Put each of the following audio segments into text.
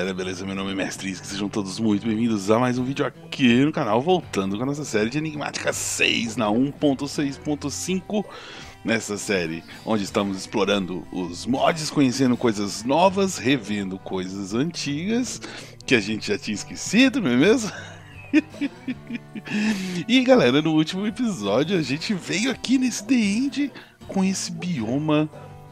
galera, beleza? Meu nome é Mestre que sejam todos muito bem-vindos a mais um vídeo aqui no canal, voltando com a nossa série de Enigmática 6 na 1.6.5 nessa série, onde estamos explorando os mods, conhecendo coisas novas, revendo coisas antigas que a gente já tinha esquecido, não é mesmo? e galera, no último episódio a gente veio aqui nesse The End com esse bioma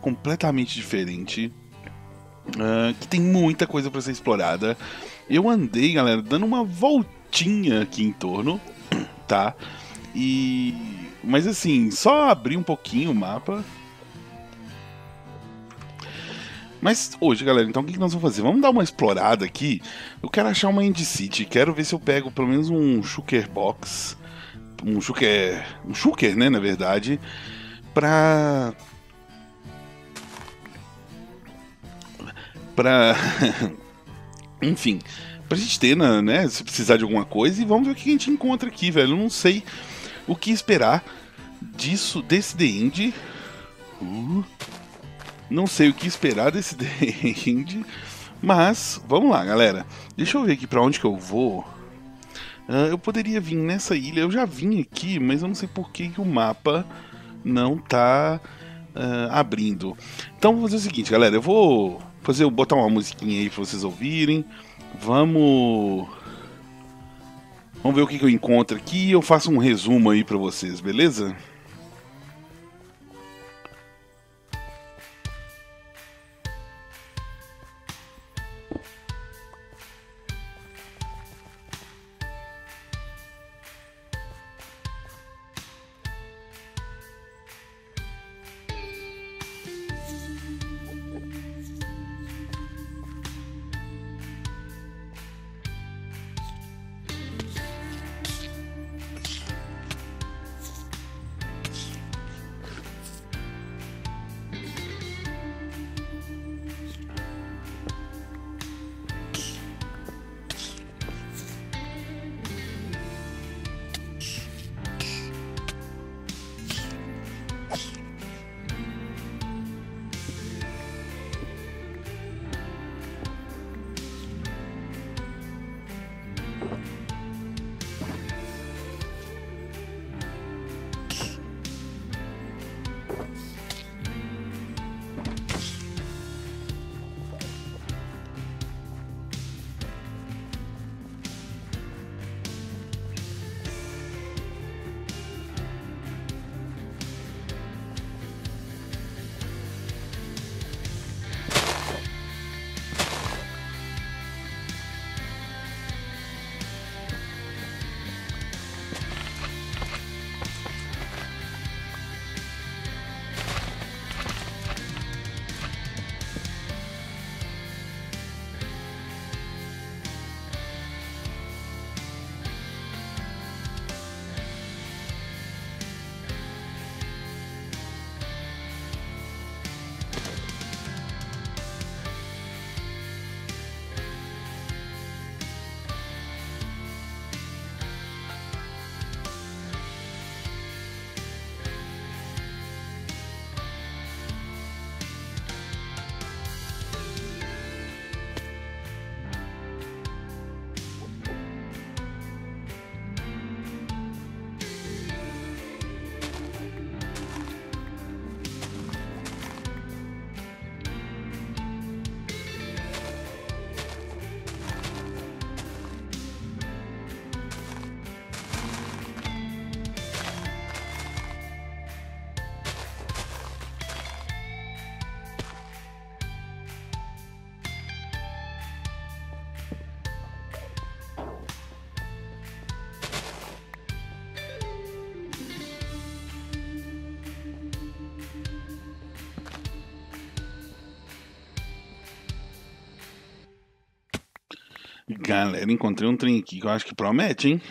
completamente diferente Uh, que tem muita coisa para ser explorada. Eu andei, galera, dando uma voltinha aqui em torno, tá? E. Mas assim, só abri um pouquinho o mapa. Mas hoje, galera, então o que nós vamos fazer? Vamos dar uma explorada aqui. Eu quero achar uma End City. Quero ver se eu pego pelo menos um Shulker Box. Um Shulker. Um Shulker, né, na verdade. Pra pra. Enfim, pra gente ter, né? Se precisar de alguma coisa e vamos ver o que a gente encontra aqui, velho. Eu não sei o que esperar disso, desse The End. Uh, não sei o que esperar desse The End. Mas, vamos lá, galera. Deixa eu ver aqui pra onde que eu vou. Uh, eu poderia vir nessa ilha. Eu já vim aqui, mas eu não sei por que, que o mapa não tá uh, abrindo. Então, vou fazer o seguinte, galera. Eu vou fazer botar uma musiquinha aí para vocês ouvirem. Vamos Vamos ver o que, que eu encontro aqui e eu faço um resumo aí para vocês, beleza? Galera, encontrei um trem aqui que eu acho que promete, hein?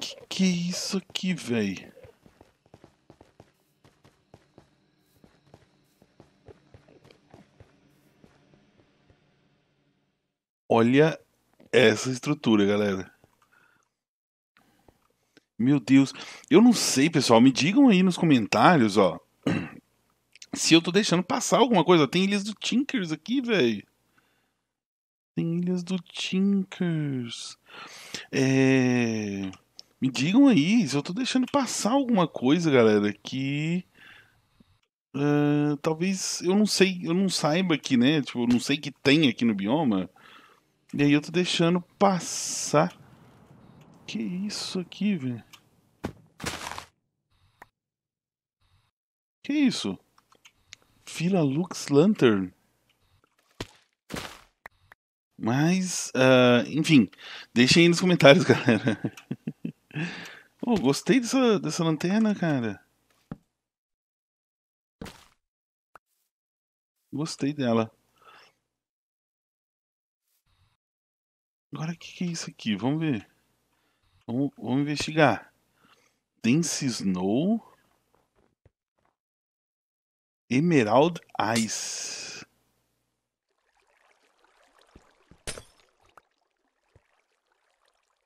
Que que é isso aqui, velho? Olha essa estrutura, galera. Meu Deus. Eu não sei, pessoal. Me digam aí nos comentários, ó. Se eu tô deixando passar alguma coisa. Tem ilhas do Tinkers aqui, velho. Tem ilhas do Tinkers. É... Me digam aí se eu tô deixando passar alguma coisa, galera, que. Uh, talvez eu não sei, eu não saiba aqui, né? Tipo, eu não sei que tem aqui no bioma. E aí eu tô deixando passar. Que isso aqui, velho? Que isso? Fila Lux Lantern? Mas, uh, enfim, deixem aí nos comentários, galera. oh, gostei dessa, dessa lanterna, cara. Gostei dela. Agora o que, que é isso aqui? Vamos ver. Vamos, vamos investigar. Dense Snow. Emerald Ice.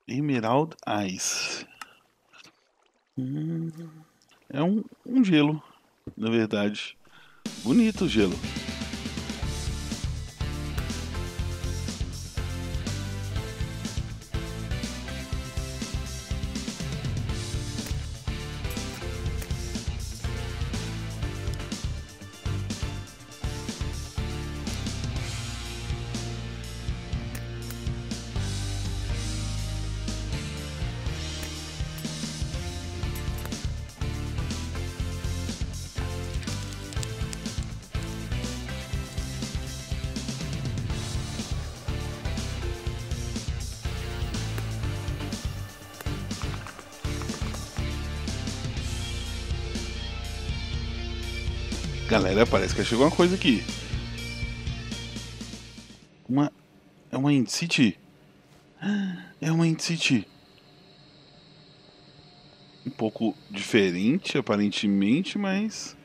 Emerald Ice. Hum, é um, um gelo, na verdade. Bonito o gelo. Galera, parece que chegou uma coisa aqui. Uma. É uma Ind City? É uma Ind City. Um pouco diferente, aparentemente, mas.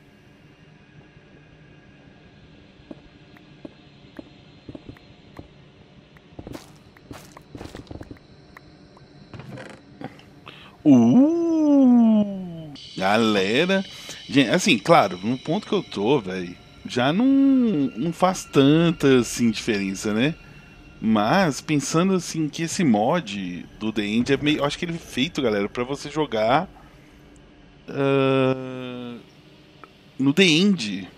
Uh! Galera. Gente, assim, claro, no ponto que eu tô, velho, já não, não faz tanta assim diferença, né? Mas pensando assim que esse mod do The End é meio, acho que ele é feito, galera, para você jogar uh, no The End.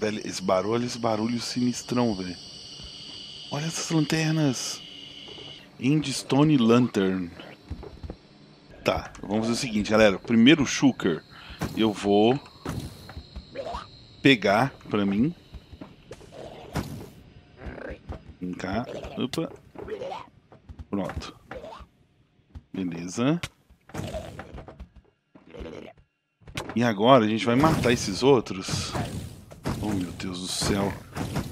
Velho, esse barulho, esse barulho sinistrão, velho. Olha essas lanternas. End Stone Lantern. Tá, vamos fazer o seguinte, galera. Primeiro Shooker eu vou pegar pra mim. Vem cá. Opa. Pronto. Beleza. E agora a gente vai matar esses outros. Oh meu Deus do céu.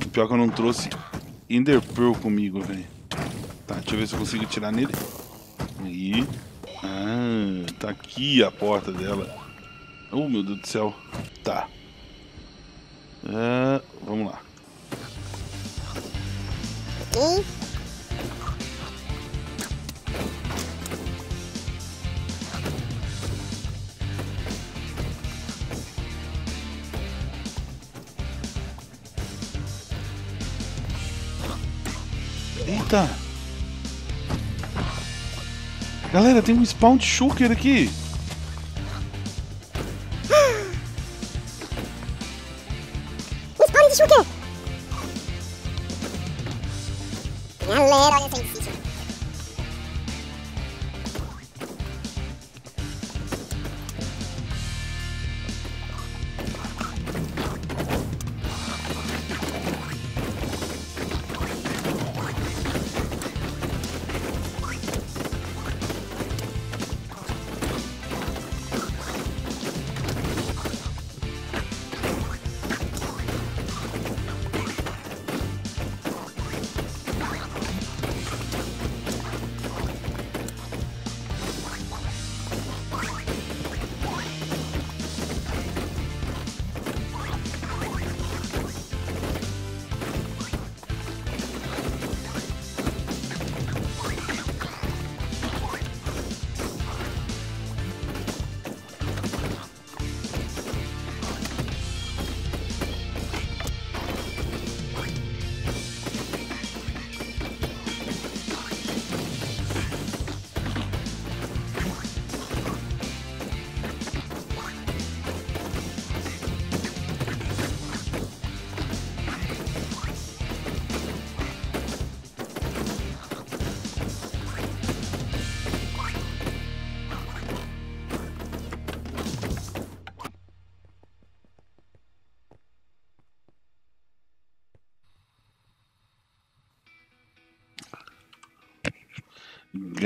O pior é que eu não trouxe Ender Pearl comigo, velho. Tá, deixa eu ver se eu consigo tirar nele. Aí. Ah, tá aqui a porta dela. Oh, meu Deus do céu. Tá. Uh, vamos lá. Ok. Eita! Galera, tem um spawn de shulker aqui.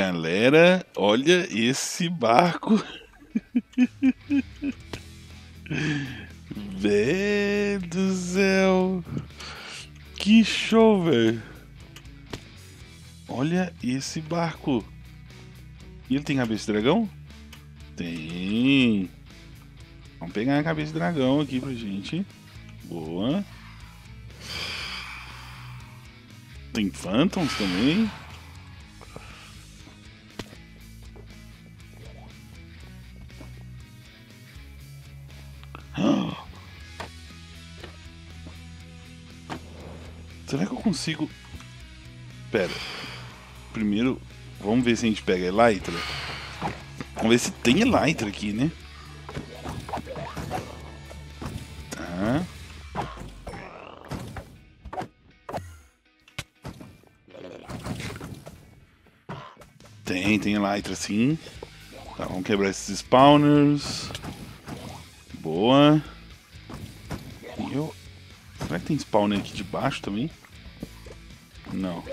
Galera, olha esse barco. Velho do céu. Que show, velho. Olha esse barco. E ele tem cabeça de dragão? Tem. Vamos pegar a cabeça de dragão aqui pra gente. Boa. Tem Phantoms também. Será que eu consigo. Pera. Primeiro, vamos ver se a gente pega Elytra. Vamos ver se tem Elytra aqui, né? Tá. Tem, tem Elytra sim. Tá, vamos quebrar esses spawners. Boa. E eu... Será que tem spawner aqui de baixo também? Não.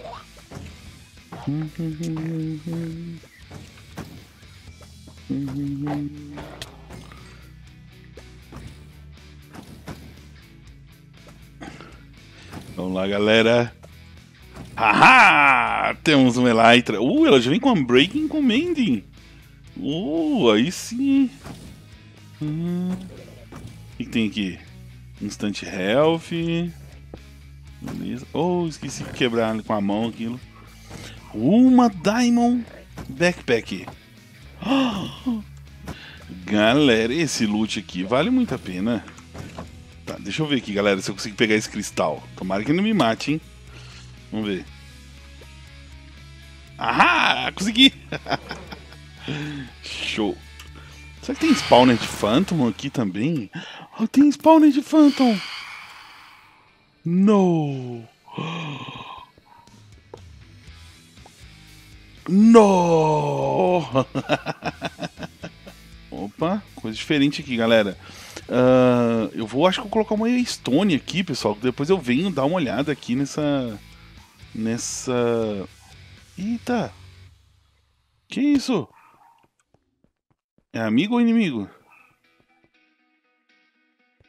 Vamos lá, galera. Haha! Temos uma Elytra. Uh, ela já vem com Breaking Commanding. Uh, aí sim. Hum. O que tem aqui? Instant Health. Beleza. Oh, esqueci de quebrar com a mão aquilo. Uma Diamond Backpack. Galera, esse loot aqui vale muito a pena. Tá, deixa eu ver aqui, galera, se eu consigo pegar esse cristal. Tomara que não me mate, hein? Vamos ver. Ah, consegui! Show. Será que tem spawner de Phantom aqui também? Oh, tem spawner de Phantom! No! No! Opa, coisa diferente aqui, galera. Uh, eu vou, acho que vou colocar uma Stone aqui, pessoal. Depois eu venho dar uma olhada aqui nessa. Nessa. Eita! Que isso? É amigo ou inimigo?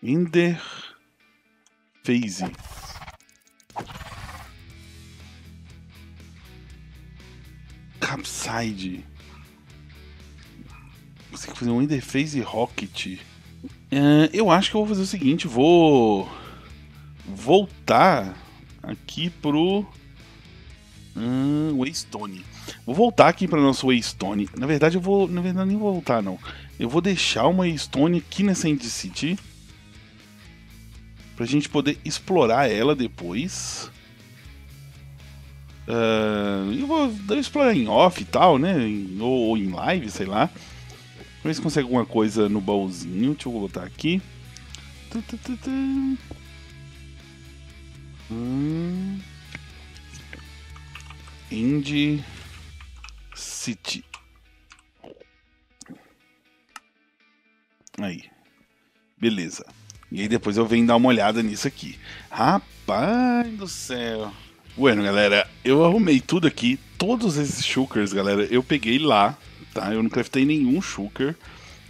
Ender Phase. Capside. Você tem que fazer um Interface Rocket. Uh, eu acho que eu vou fazer o seguinte, vou voltar aqui pro uh, Waystone. Vou voltar aqui para nosso Waystone. Na verdade, eu vou, na verdade nem vou voltar não. Eu vou deixar uma Waystone aqui nessa End City pra gente poder explorar ela depois. Uh, eu vou explorar em off e tal, né? Ou, ou em live, sei lá. Ver se consegue alguma coisa no baúzinho. Deixa eu botar aqui. Hum. Indie City. Aí. Beleza. E aí depois eu venho dar uma olhada nisso aqui. Rapaz do céu. Bueno, galera, eu arrumei tudo aqui. Todos esses shulkers, galera, eu peguei lá, tá? Eu não craftei nenhum shulker.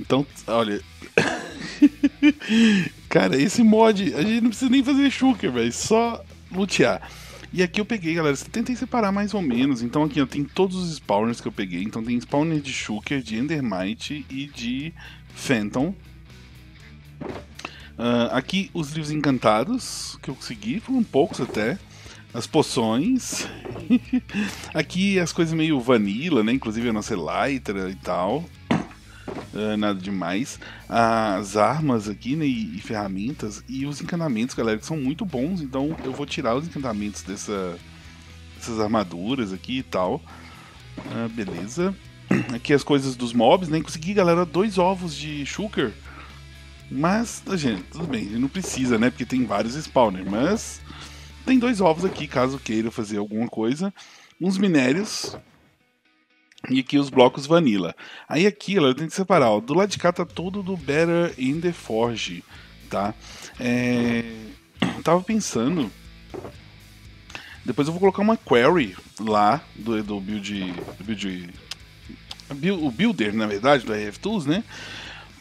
Então, olha. Cara, esse mod, a gente não precisa nem fazer shulker, velho. Só lutear. E aqui eu peguei, galera, tentei separar mais ou menos. Então aqui ó, tem todos os spawners que eu peguei. Então tem spawner de Shulker, de Endermite e de Phantom. Uh, aqui os livros encantados que eu consegui, foram poucos até as poções. Aqui as coisas meio vanilla, né? Inclusive a nossa Elytra e tal. Uh, nada demais. As armas aqui, né? E, e, ferramentas. E os encanamentos, galera, que são muito bons. Então eu vou tirar os encantamentos dessa, dessas armaduras aqui e tal. Uh, beleza. Aqui as coisas dos mobs, né? Consegui, galera, dois ovos de Shulker. Mas, gente, tudo bem, ele não precisa, né? Porque tem vários spawners. Mas tem dois ovos aqui, caso queira fazer alguma coisa. Uns minérios. E aqui os blocos vanilla. Aí aqui, ela tem que separar. Ó, do lado de cá tá todo do Better in the Forge, tá? É... Tava pensando Depois eu vou colocar uma query lá do, do build. Do build o builder, na verdade, do RFTools, né?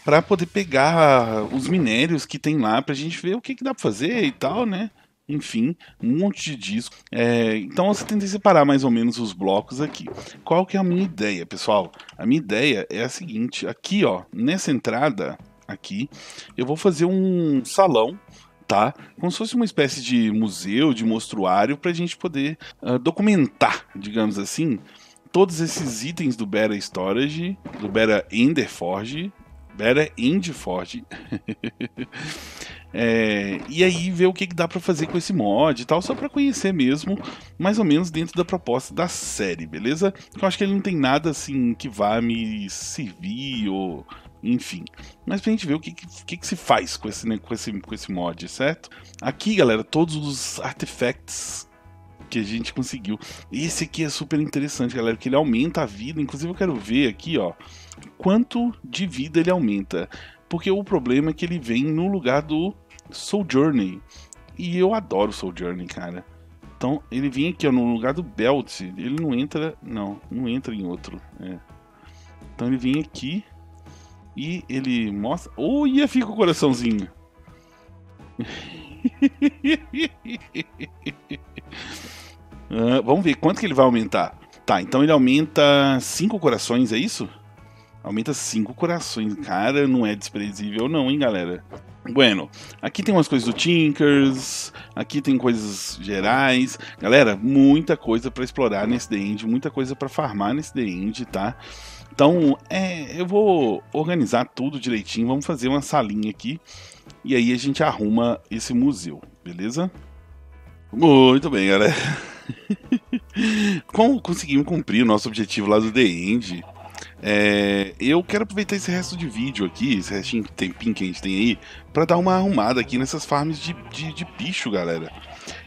Para poder pegar os minérios que tem lá, para a gente ver o que, que dá para fazer e tal, né? enfim, um monte de disco. É, então você que separar mais ou menos os blocos aqui. Qual que é a minha ideia, pessoal? A minha ideia é a seguinte, aqui ó, nessa entrada aqui, eu vou fazer um salão tá? Como se fosse uma espécie de museu, de mostruário, para a gente poder uh, documentar, digamos assim, todos esses itens do Beta Storage, do Beta Enderforge, Beta Endforge, É, e aí ver o que, que dá para fazer com esse mod e tal, só para conhecer mesmo, mais ou menos dentro da proposta da série, beleza? Eu acho que ele não tem nada assim que vá me servir ou enfim. Mas pra gente ver o que, que, que se faz com esse, né, com, esse, com esse mod, certo? Aqui, galera, todos os artifacts que a gente conseguiu. Esse aqui é super interessante, galera, porque ele aumenta a vida. Inclusive, eu quero ver aqui, ó, quanto de vida ele aumenta. Porque o problema é que ele vem no lugar do Sojourney. E eu adoro Sojourney, cara. Então ele vem aqui ó, no lugar do Belt. Ele não entra. Não, não entra em outro. É. Então ele vem aqui. E ele mostra. Oh, ia fica o coraçãozinho. uh, vamos ver quanto que ele vai aumentar. Tá, então ele aumenta 5 corações, é isso? Aumenta 5 corações. Cara, não é desprezível não, hein, galera? Bueno, aqui tem umas coisas do Tinkers, aqui tem coisas gerais. Galera, muita coisa para explorar nesse The End, muita coisa para farmar nesse The End, tá? Então, é, eu vou organizar tudo direitinho, vamos fazer uma salinha aqui e aí a gente arruma esse museu, beleza? Muito bem, galera. Como conseguimos cumprir o nosso objetivo lá do The End, é, eu quero aproveitar esse resto de vídeo aqui, esse restinho de tempinho que a gente tem aí, para dar uma arrumada aqui nessas farms de, de, de bicho, galera.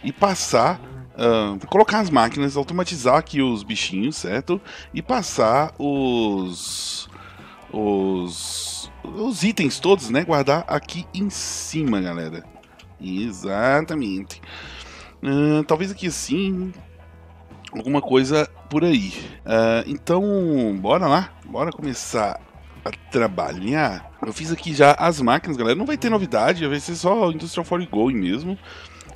E passar Uh, colocar as máquinas, automatizar aqui os bichinhos, certo? E passar os, os, os itens todos, né? Guardar aqui em cima, galera. Exatamente. Uh, talvez aqui assim, alguma coisa por aí. Uh, então, bora lá, bora começar a trabalhar. Eu fiz aqui já as máquinas, galera. Não vai ter novidade, vai ser só Industrial Going mesmo.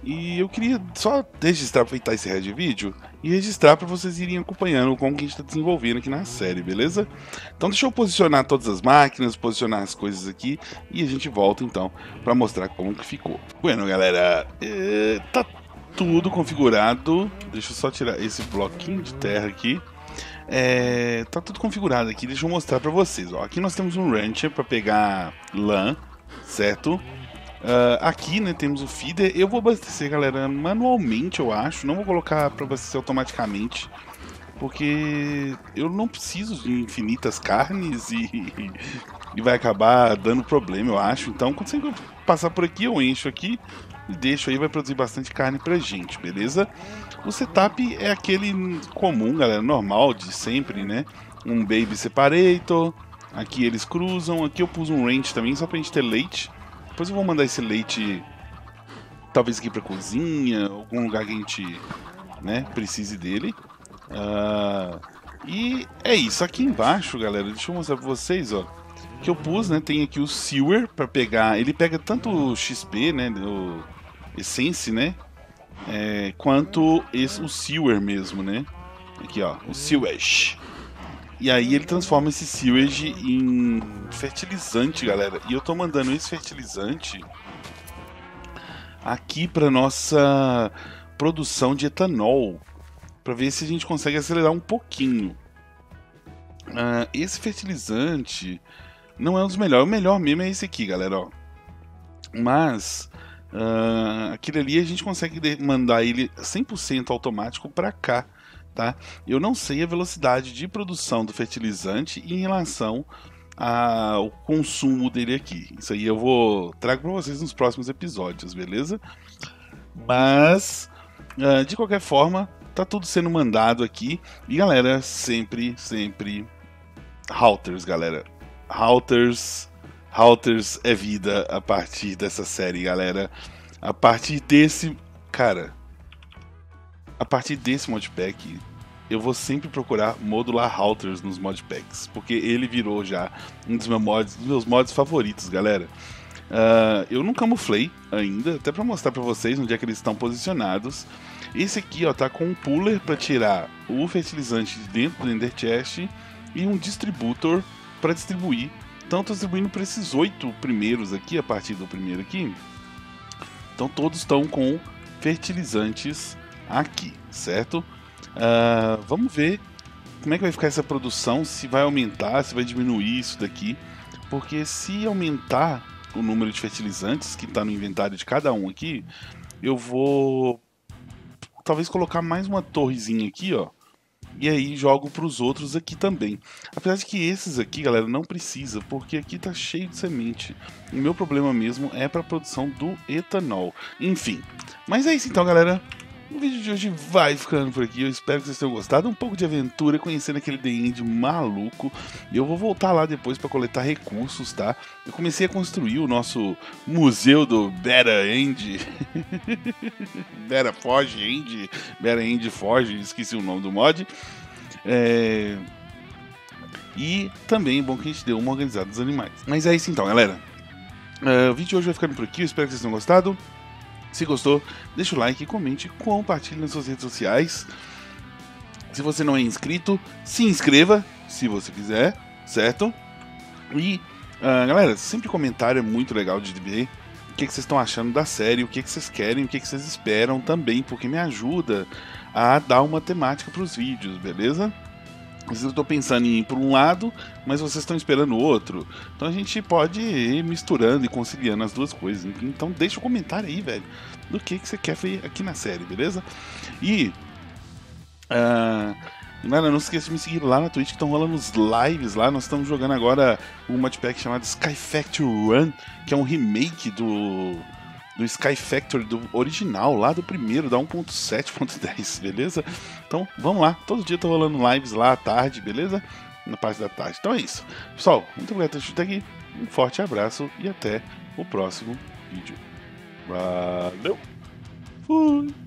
E eu queria só registrar, aproveitar esse de vídeo e registrar para vocês irem acompanhando como que a gente está desenvolvendo aqui na série, beleza? Então deixa eu posicionar todas as máquinas, posicionar as coisas aqui e a gente volta então para mostrar como que ficou. Bueno, galera, é, tá tudo configurado. Deixa eu só tirar esse bloquinho de terra aqui. É, tá tudo configurado aqui, deixa eu mostrar para vocês. Ó, aqui nós temos um rancher para pegar lã, certo? Uh, aqui, né, temos o feeder. Eu vou abastecer, galera, manualmente, eu acho. Não vou colocar para abastecer automaticamente, porque eu não preciso de infinitas carnes e, e vai acabar dando problema, eu acho. Então, quando você passar por aqui, eu encho aqui e deixo aí, vai produzir bastante carne pra gente, beleza? O setup é aquele comum, galera, normal de sempre, né? Um baby separator, aqui eles cruzam, aqui eu pus um range também só pra gente ter leite. Depois eu vou mandar esse leite, talvez aqui pra cozinha, algum lugar que a gente né, precise dele. Uh, e é isso, aqui embaixo, galera, deixa eu mostrar pra vocês, ó que eu pus, né? Tem aqui o Sewer para pegar. Ele pega tanto o XP, né? O Essence, né? É, quanto esse, o Sewer mesmo, né? Aqui, ó, o Sewage. E aí ele transforma esse Sewage em fertilizante, galera. E eu tô mandando esse fertilizante aqui para nossa produção de etanol, para ver se a gente consegue acelerar um pouquinho. Uh, esse fertilizante não é um dos melhores. O melhor mesmo é esse aqui, galera. Ó. Mas uh, aquele ali a gente consegue mandar ele 100% automático para cá. Tá? Eu não sei a velocidade de produção do fertilizante em relação ao consumo dele aqui. Isso aí eu vou trago para vocês nos próximos episódios, beleza? Mas uh, de qualquer forma, tá tudo sendo mandado aqui. E galera, sempre, sempre Halters, galera. Halters. Halters é vida a partir dessa série, galera. A partir desse. Cara. a partir desse modpack, eu vou sempre procurar modular halters nos modpacks, porque ele virou já um dos meus mods, meus mods favoritos, galera. Uh, eu não camuflei ainda, até para mostrar para vocês onde é que eles estão posicionados. Esse aqui ó, tá com um puller para tirar o fertilizante de dentro do Ender Chest e um distributor para distribuir. Então estou distribuindo para esses oito primeiros aqui, a partir do primeiro aqui. Então todos estão com fertilizantes aqui, certo? Uh, vamos ver como é que vai ficar essa produção, se vai aumentar, se vai diminuir isso daqui. Porque se aumentar o número de fertilizantes que está no inventário de cada um aqui, eu vou talvez colocar mais uma torrezinha aqui, ó. E aí jogo para os outros aqui também. Apesar de que esses aqui, galera, não precisa, porque aqui tá cheio de semente. O meu problema mesmo é para a produção do etanol. Enfim, mas é isso então, galera. O vídeo de hoje vai ficando por aqui. Eu espero que vocês tenham gostado. Um pouco de aventura, conhecendo aquele The End maluco. Eu vou voltar lá depois para coletar recursos, tá? Eu comecei a construir o nosso museu do Beta End. Beta Foge End. Beta End Foge, esqueci o nome do mod. É... E também é bom que a gente dê uma organizada dos animais. Mas é isso então, galera. Uh, o vídeo de hoje vai ficando por aqui. Eu espero que vocês tenham gostado. Se gostou, deixa o like, comente, compartilhe nas suas redes sociais. Se você não é inscrito, se inscreva, se você quiser, certo? E, uh, galera, sempre comentário é muito legal de ver o que, que vocês estão achando da série, o que, que vocês querem, o que, que vocês esperam também, porque me ajuda a dar uma temática para os vídeos, beleza? Eu estou pensando em ir por um lado, mas vocês estão esperando o outro. Então a gente pode ir misturando e conciliando as duas coisas. Então deixa o um comentário aí, velho, do que, que você quer ver aqui na série, beleza? E. Uh, Galera, não esqueça de me seguir lá na Twitch que estão rolando os lives lá. Nós estamos jogando agora um modpack chamado Sky Factory Run, que é um remake do do Sky Factory do original, lá do primeiro, da 1.7.10, beleza? Então vamos lá, todo dia tô rolando lives lá à tarde, beleza? Na parte da tarde. Então é isso. Pessoal, muito obrigado por assistir aqui. Um forte abraço e até o próximo vídeo. Valeu! Fui!